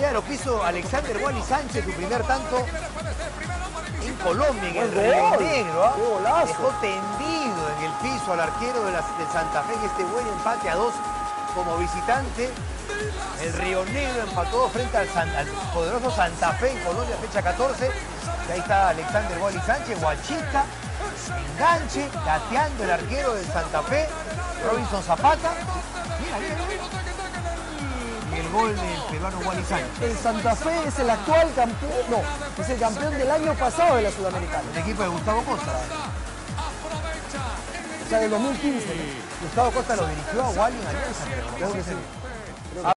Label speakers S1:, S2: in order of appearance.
S1: Ya lo quiso Alexander Wally Sánchez, su primer tanto en Colombia, en el Río. Negro. ¿ah? Dejó tendido en el piso al arquero de, la- de Santa Fe en este buen empate a dos como visitante. El Río Negro empató frente al, San- al poderoso Santa Fe en Colombia, fecha 14. Y ahí está Alexander Wally Sánchez, Guachita, enganche, gateando el arquero del Santa Fe, Robinson Zapata. Gol del peruano Wally Sánchez.
S2: El Santa Fe es el actual campeón, no, es el campeón del año pasado de la Sudamericana,
S1: El equipo de Gustavo Costa.
S2: o sea, del 2015.
S1: Gustavo Costa lo dirigió a Wally en Alianza, creo, creo que sí.